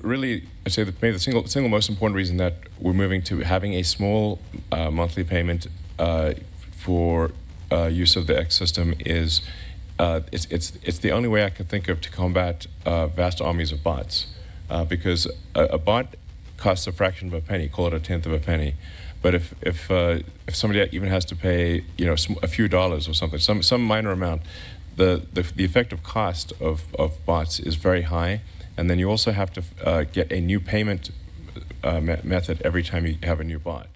really, I'd say the single, single most important reason that we're moving to having a small uh, monthly payment uh, for uh, use of the X system is uh, it's, it's, it's the only way I can think of to combat uh, vast armies of bots. Uh, because a, a bot costs a fraction of a penny, call it a tenth of a penny. But if, if, if somebody even has to pay you know, a few dollars or something, some, some minor amount, the, the, the effective cost of, of bots is very high. And then you also have to uh, get a new payment uh, me- method every time you have a new bot.